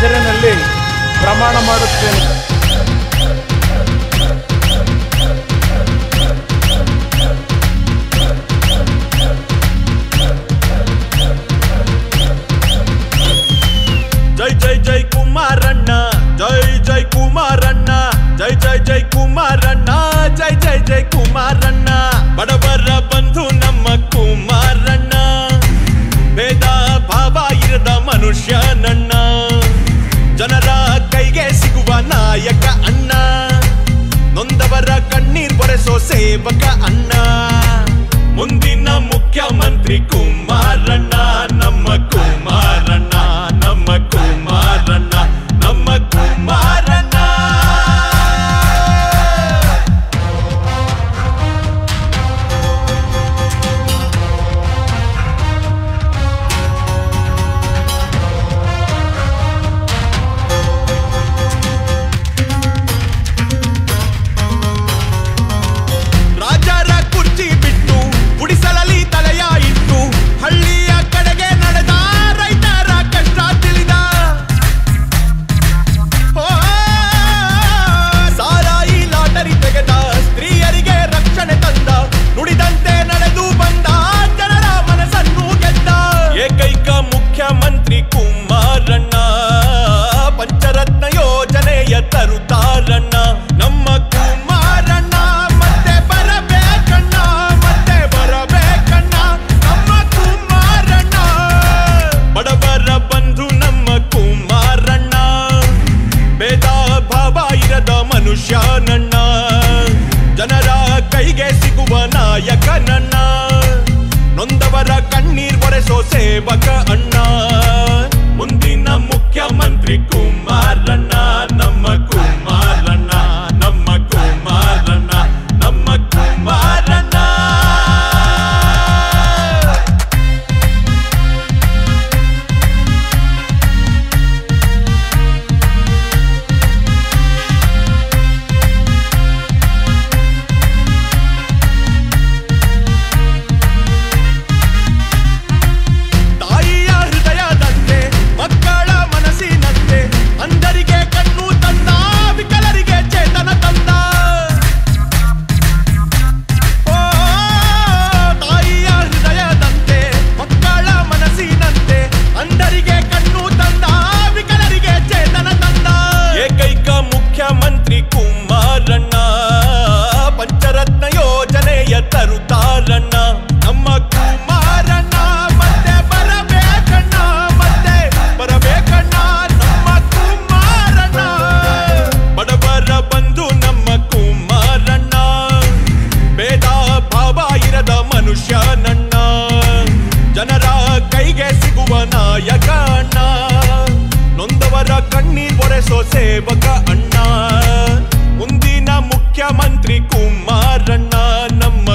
ಹೆಸರಿನಲ್ಲಿ ಪ್ರಮಾಣ ಮಾಡುತ್ತೇನೆ. ಜೈ ಜೈ ಜೈ ಕುಮಾರಣ್ಣ, ಜೈ ಜೈ ಕುಮಾರಣ್ಣ, ಜೈ ಜೈ ಜೈ ಕುಮಾರಣ್ಣ, ಜೈ ಜೈ ಜೈ ಕುಮಾರಣ್ಣ. ಬಡಬರ ನಾಯಕ ಅಣ್ಣ. ನೊಂದವರ ಕಣ್ಣೀರ್ ಬರೆಸೋ ಸೇವಕ ಅಣ್ಣ. ಮುಂದಿನ ಮುಖ್ಯಮಂತ್ರಿ ಕೂ ಕಣ್ಣಿಗೆ ಸಿಗುವ ನಾಯಕ ನನ್ನ ನೊಂದವರ ಕಣ್ಣೀರ್ ಒರೆಸೋ ಸೇವಕ मुख्यमंत्री कुंभ ಕಣ್ಣೀರ್ ಒರೆಸೋ ಸೇವಕ ಅಣ್ಣ. ಮುಂದಿನ ಮುಖ್ಯಮಂತ್ರಿ ಕುಮಾರಣ್ಣ ನಮ್ಮ